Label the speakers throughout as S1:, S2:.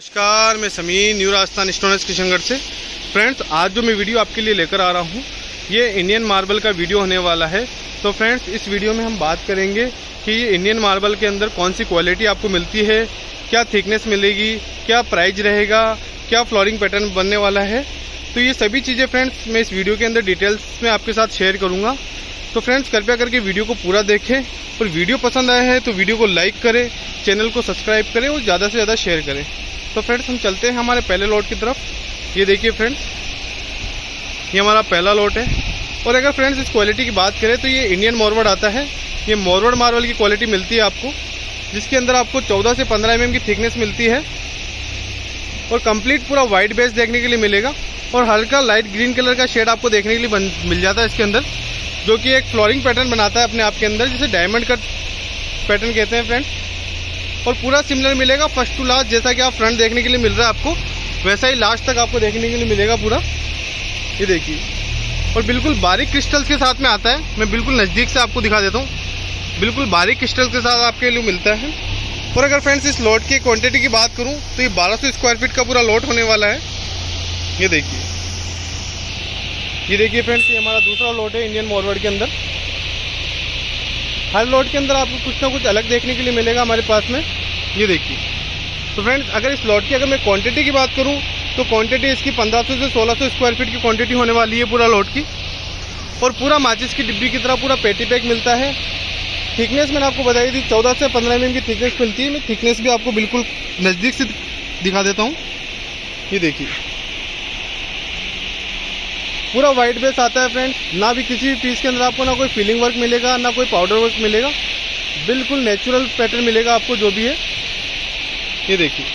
S1: नमस्कार, मैं Sameer, new Rajasthan stones Kishangarh से। फ्रेंड्स, आज जो मैं वीडियो आपके लिए लेकर आ रहा हूँ, ये इंडियन मार्बल का वीडियो होने वाला है। तो फ्रेंड्स, इस वीडियो में हम बात करेंगे कि ये इंडियन मार्बल के अंदर कौन सी क्वालिटी आपको मिलती है, क्या थिकनेस मिलेगी, क्या प्राइज रहेगा, क्या फ्लोरिंग पैटर्न बनने वाला है। तो ये सभी चीज़ें फ्रेंड्स, मैं इस वीडियो के अंदर डिटेल्स में आपके साथ शेयर करूँगा। तो फ्रेंड्स, कृपया करके वीडियो को पूरा देखें। और वीडियो पसंद आया है तो वीडियो को लाइक करें, चैनल को सब्सक्राइब करें और ज़्यादा से ज़्यादा शेयर करें। तो फ्रेंड्स हम चलते हैं हमारे पहले लॉट की तरफ़। ये देखिए फ्रेंड्स ये हमारा पहला लॉट है। और अगर फ्रेंड्स इस क्वालिटी की बात करें तो ये इंडियन मॉरवर्ड आता है। ये मॉरवर्ड मार्बल की क्वालिटी मिलती है आपको, जिसके अंदर आपको 14 से 15 एम की थिकनेस मिलती है। और कंप्लीट पूरा व्हाइट बेस देखने के लिए मिलेगा। और हल्का लाइट ग्रीन कलर का शेड आपको देखने के लिए मिल जाता है इसके अंदर, जो कि एक फ्लोरिंग पैटर्न बनाता है अपने आप के अंदर, जिसे डायमंड कट पैटर्न कहते हैं फ्रेंड्स और पूरा सिमिलर मिलेगा फ़र्स्ट टू लास्ट जैसा कि आप फ्रंट देखने के लिए मिल रहा है आपको, वैसा ही लास्ट तक आपको देखने के लिए मिलेगा पूरा। ये देखिए। और बिल्कुल बारीक क्रिस्टल्स के साथ में आता है। मैं बिल्कुल नज़दीक से आपको दिखा देता हूँ। बिल्कुल बारीक क्रिस्टल्स के साथ आपके लिए मिलता है। और अगर फ्रेंड्स इस लॉट की क्वांटिटी की बात करूँ तो ये 1200 स्क्वायर फीट का पूरा लॉट होने वाला है। ये देखिए। ये देखिए फ्रेंड्स ये हमारा दूसरा लॉट है इंडियन मॉरवर्ड के अंदर। हर लॉट के अंदर आपको कुछ ना कुछ अलग देखने के लिए मिलेगा हमारे पास में। ये देखिए। तो फ्रेंड्स अगर इस लॉट की अगर मैं क्वांटिटी की बात करूँ तो क्वांटिटी इसकी 1500 से 1600 स्क्वायर फीट की क्वांटिटी होने वाली है पूरा लॉट की। और पूरा माचिस की डिब्बी की तरह पूरा पेटी पैक मिलता है। थिकनेस मैंने आपको बताई थी, चौदह से पंद्रह एम की थिकनेस मिलती है। मैं थिकनेस भी आपको बिल्कुल नज़दीक से दिखा देता हूँ। ये देखिए। पूरा वाइट बेस आता है फ्रेंड ना भी किसी भी पीस के अंदर आपको ना कोई फिलिंग वर्क मिलेगा, ना कोई पाउडर वर्क मिलेगा। बिल्कुल नेचुरल पैटर्न मिलेगा आपको जो भी है। ये देखिए।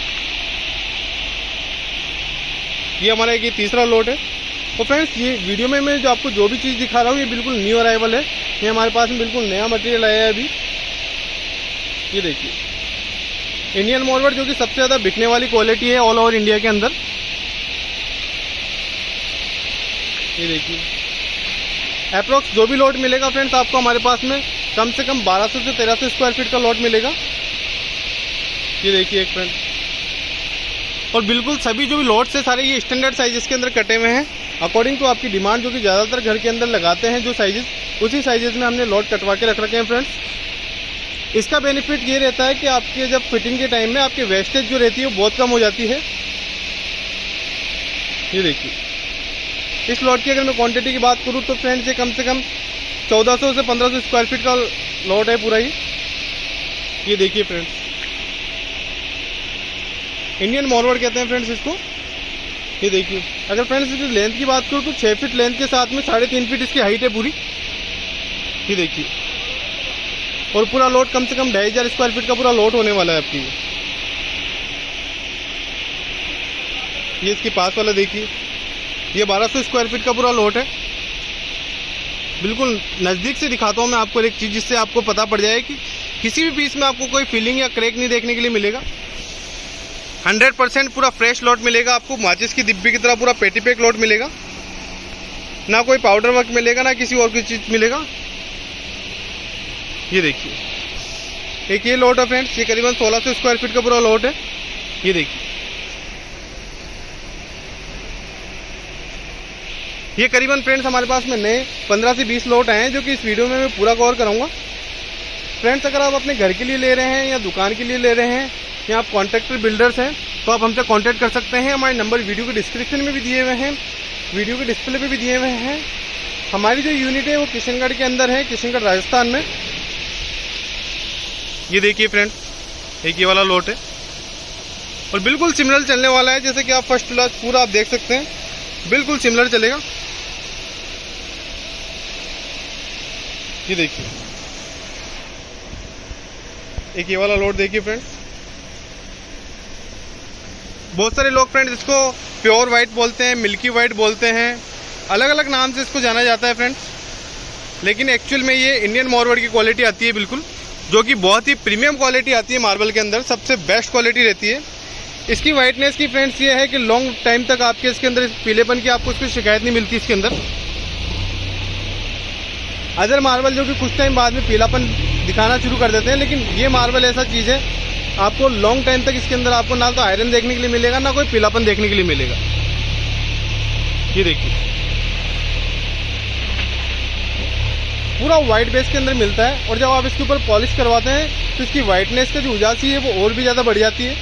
S1: ये हमारा एक तीसरा लोड है। तो फ्रेंड्स ये वीडियो में मैं जो आपको जो भी चीज़ दिखा रहा हूँ, ये बिल्कुल न्यू अराइवल है। ये हमारे पास में बिल्कुल नया मटेरियल आया है अभी। ये देखिए। इंडियन मोरवर्ड जो कि सबसे ज़्यादा बिकने वाली क्वालिटी है ऑल ओवर इंडिया के अंदर। ये देखिए। अप्रोक्स जो भी लॉट मिलेगा फ्रेंड्स आपको हमारे पास में कम से कम 1200 से 1300 स्क्वायर फीट का लॉट मिलेगा। ये देखिए एक फ्रेंड और बिल्कुल सभी जो भी लॉट्स है, सारे ये स्टैंडर्ड साइजेस के अंदर कटे हुए हैं। अकॉर्डिंग टू आपकी डिमांड जो कि ज़्यादातर घर के अंदर लगाते हैं, जो साइजेस उसी साइजेस में हमने लॉट कटवा के रख रखे हैं फ्रेंड्स इसका बेनिफिट ये रहता है कि आपके जब फिटिंग के टाइम में आपकी वेस्टेज जो रहती है, वो बहुत कम हो जाती है। ये देखिए। इस लॉट की अगर मैं क्वांटिटी की बात करूँ तो फ्रेंड्स ये कम से कम 1400 से 1500 स्क्वायर फीट का लॉट है पूरा ही ये देखिए फ्रेंड्स इंडियन मॉरवर्ड कहते हैं फ्रेंड्स इसको? ये देखिए। अगर फ्रेंड्स इसकी लेंथ की बात करूँ तो छः फीट लेंथ के साथ में साढ़े तीन फीट इसकी हाइट है पूरी। ये देखिए। और पूरा लोड कम से कम ढाई हज़ार स्क्वायर फीट का पूरा लोड होने वाला है आपकी। ये इसके पास वाला देखिए। ये 1200 स्क्वायर फीट का पूरा लॉट है। बिल्कुल नज़दीक से दिखाता हूँ मैं आपको एक चीज़ जिससे आपको पता पड़ जाए कि किसी भी पीस में आपको कोई फीलिंग या क्रैक नहीं देखने के लिए मिलेगा। 100 परसेंट पूरा फ्रेश लॉट मिलेगा आपको, माचिस की डिब्बी की तरह पूरा पेटी पैक लॉट मिलेगा। ना कोई पाउडर वर्क मिलेगा, ना किसी और कोई चीज़ मिलेगा। ये देखिए। एक ये लॉट है फ्रेंड्स, ये करीबन 1600 स्क्वायर फीट का पूरा लॉट है। ये देखिए। ये करीबन फ्रेंड्स हमारे पास में नए 15 से 20 लॉट आए हैं, जो कि इस वीडियो में मैं पूरा कवर करूँगा फ्रेंड्स, अगर आप अपने घर के लिए ले रहे हैं या दुकान के लिए ले रहे हैं या आप कॉन्ट्रैक्टर बिल्डर्स हैं तो आप हमसे कॉन्टैक्ट कर सकते हैं। हमारे नंबर वीडियो के डिस्क्रिप्शन में भी दिए हुए हैं वीडियो के डिस्प्ले पे भी दिए हुए हैं। हमारी जो यूनिट है, वो किशनगढ़ के अंदर है, किशनगढ़ राजस्थान में। ये देखिए फ्रेंड्स एक ये वाला लोट है। और बिल्कुल सिमिलर चलने वाला है, जैसे कि आप फ़र्स्ट क्लास पूरा आप देख सकते हैं। बिल्कुल सिमिलर चलेगा। ये देखिए। एक ये वाला लोड देखिए फ्रेंड्स बहुत सारे लोग फ्रेंड्स इसको प्योर वाइट बोलते हैं मिल्की वाइट बोलते हैं। अलग अलग नाम से इसको जाना जाता है फ्रेंड्स लेकिन एक्चुअल में ये इंडियन मॉरवर्ड की क्वालिटी आती है बिल्कुल, जो कि बहुत ही प्रीमियम क्वालिटी आती है मार्बल के अंदर। सबसे बेस्ट क्वालिटी रहती है। इसकी वाइटनेस की फ्रेंड्स ये है कि लॉन्ग टाइम तक आपके इसके अंदर पीलेपन की आपको इसकी शिकायत नहीं मिलती इसके अंदर। अदर मार्बल जो कि कुछ टाइम बाद में पीलापन दिखाना शुरू कर देते हैं, लेकिन ये मार्बल ऐसा चीज़ है आपको लॉन्ग टाइम तक इसके अंदर आपको ना तो आयरन देखने के लिए मिलेगा, ना कोई पीलापन देखने के लिए मिलेगा। ये देखिए। पूरा वाइट बेस के अंदर मिलता है और जब आप इसके ऊपर पॉलिश करवाते हैं तो इसकी वाइटनेस का जो उजासी है, वो और भी ज़्यादा बढ़ जाती है।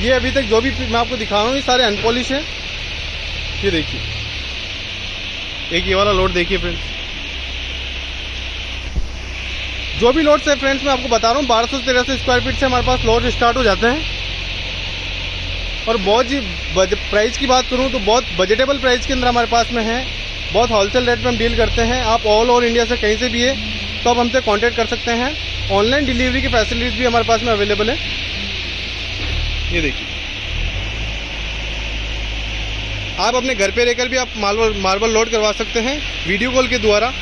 S1: ये अभी तक जो भी मैं आपको दिखा रहा हूँ, ये सारे अनपॉलिश हैं। ये देखिए। एक ये वाला लोड देखिए फ्रेंड्स। जो भी लोड्स है फ्रेंड्स मैं आपको बता रहा हूँ, बारह सौ तेरह सौ स्क्वायर फीट से हमारे पास लोड स्टार्ट हो जाते हैं। और बहुत ही प्राइस की बात करूँ तो बहुत बजटेबल प्राइस के अंदर हमारे पास में है। बहुत होलसेल रेट में हम डील करते हैं। आप ऑल ओवर इंडिया से कहीं से भी है तो आप हमसे कांटेक्ट कर सकते हैं। ऑनलाइन डिलीवरी की फैसिलिटीज़ भी हमारे पास में अवेलेबल है। ये देखिए। आप अपने घर पे रहकर भी आप मार्बल मार्बल लोड करवा सकते हैं वीडियो कॉल के द्वारा।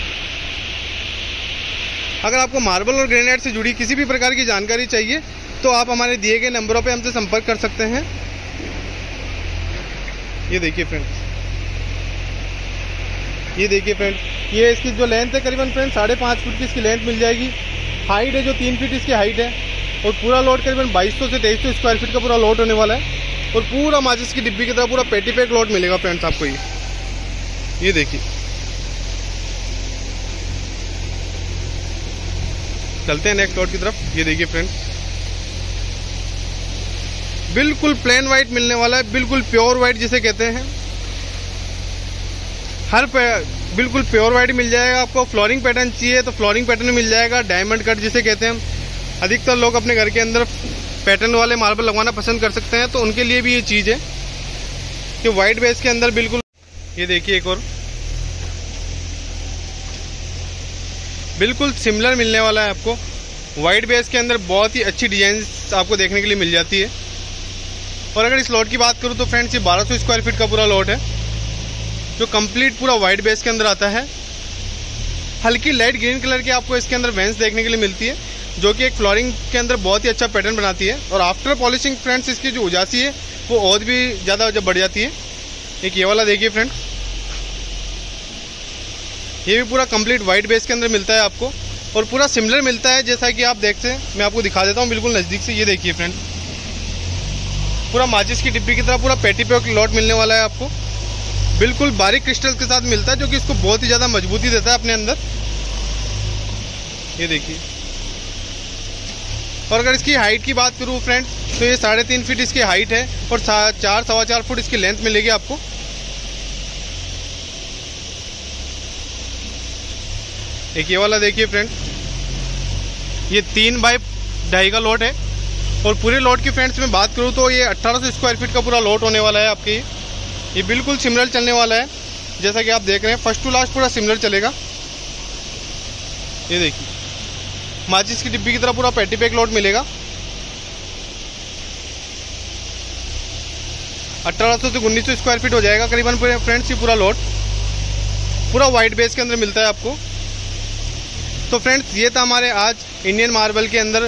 S1: अगर आपको मार्बल और ग्रेनाइट से जुड़ी किसी भी प्रकार की जानकारी चाहिए तो आप हमारे दिए गए नंबरों पर हमसे संपर्क कर सकते हैं। ये देखिए फ्रेंड्स ये देखिए फ्रेंड ये इसकी जो लेंथ है करीबन फ्रेंड साढ़े पाँच फुट की इसकी लेंथ मिल जाएगी। हाइट है जो तीन फीट इसकी हाइट है। और पूरा लोड करीबन बाईस से तेईस सौ स्क्वायर फीट का पूरा लोड होने वाला है। और पूरा माचिस की डिब्बी की तरह पूरा पेटी पैक लोड मिलेगा फ्रेंड्स आपको ये। ये देखिए। चलते हैं नेक्स्ट लोड की तरफ़। ये देखिए फ्रेंड्स बिल्कुल प्लेन वाइट मिलने वाला है, बिल्कुल प्योर वाइट जिसे कहते हैं। हर बिल्कुल प्योर वाइट मिल जाएगा आपको। फ्लोरिंग पैटर्न चाहिए तो फ्लोरिंग पैटर्न मिल जाएगा। डायमंड कट जिसे कहते हैं। अधिकतर लोग अपने घर के अंदर पैटर्न वाले मार्बल लगवाना पसंद कर सकते हैं तो उनके लिए भी ये चीज़ है कि वाइट बेस के अंदर बिल्कुल ये देखिए एक और। बिल्कुल सिमिलर मिलने वाला है आपको। वाइट बेस के अंदर बहुत ही अच्छी डिज़ाइन आपको देखने के लिए मिल जाती है। और अगर इस लॉट की बात करूँ तो फ्रेंड्स ये 1200 स्क्वायर फीट का पूरा लॉट है, जो कंप्लीट पूरा वाइट बेस के अंदर आता है। हल्की लाइट ग्रीन कलर की आपको इसके अंदर वेंस देखने के लिए मिलती है, जो कि एक फ्लोरिंग के अंदर बहुत ही अच्छा पैटर्न बनाती है। और आफ्टर पॉलिशिंग फ्रेंड्स इसकी जो उजासी है, वो और भी ज़्यादा जब बढ़ जाती है। एक ये वाला देखिए फ्रेंड्स ये भी पूरा कंप्लीट वाइट बेस के अंदर मिलता है आपको और पूरा सिमिलर मिलता है, जैसा कि आप देखते हैं। मैं आपको दिखा देता हूँ, बिल्कुल नज़दीक से। ये देखिए फ्रेंड पूरा माचिस की डिब्बी की तरह पूरा पेटी पे लॉट मिलने वाला है आपको। बिल्कुल बारीक क्रिस्टल के साथ मिलता है, जो कि इसको बहुत ही ज़्यादा मजबूती देता है अपने अंदर। ये देखिए। और अगर इसकी हाइट की बात करूँ फ्रेंड तो ये साढ़े तीन फीट इसकी हाइट है और चार सवा चार फुट इसकी लेंथ मिलेगी आपको। एक ये वाला देखिए फ्रेंड ये तीन बाई ढाई का लॉट है। और पूरे लॉट की फ्रेंड्स में बात करूँ तो ये 1800 स्क्वायर फीट का पूरा लॉट होने वाला है आपके। ये बिल्कुल सिमिलर चलने वाला है। जैसा कि आप देख रहे हैं फ़र्स्ट टू लास्ट पूरा सिमिलर चलेगा। ये देखिए। माचिस की डिब्बी की तरह पूरा पेटी पैक लोड मिलेगा। अठारह सौ से उन्नीस सौ स्क्वायर फीट हो जाएगा करीबन पूरे फ्रेंड्स ये पूरा लॉट पूरा वाइट बेस के अंदर मिलता है आपको। तो फ्रेंड्स ये था हमारे आज इंडियन मार्बल के अंदर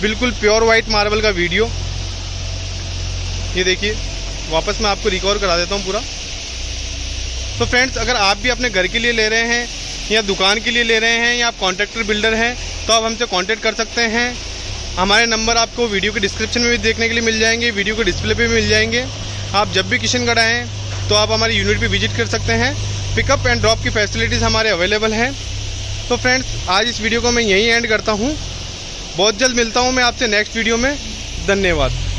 S1: बिल्कुल प्योर वाइट मार्बल का वीडियो ये देखिए, वापस मैं आपको रिकवर करा देता हूँ पूरा। तो फ्रेंड्स अगर आप भी अपने घर के लिए ले रहे हैं, या दुकान के लिए ले रहे हैं, या आप कॉन्ट्रैक्टर बिल्डर हैं तो आप हमसे कॉन्टैक्ट कर सकते हैं। हमारे नंबर आपको वीडियो के डिस्क्रिप्शन में भी देखने के लिए मिल जाएँगे वीडियो के डिस्प्ले पे भी मिल जाएँगे। आप जब भी किशनगढ़ आएँ तो आप हमारी यूनिट पे विज़िट कर सकते हैं। पिकअप एंड ड्रॉप की फैसिलिटीज़ हमारे अवेलेबल हैं। तो फ्रेंड्स आज इस वीडियो को मैं यहीं एंड करता हूँ। बहुत जल्द मिलता हूँ मैं आपसे नेक्स्ट वीडियो में। धन्यवाद।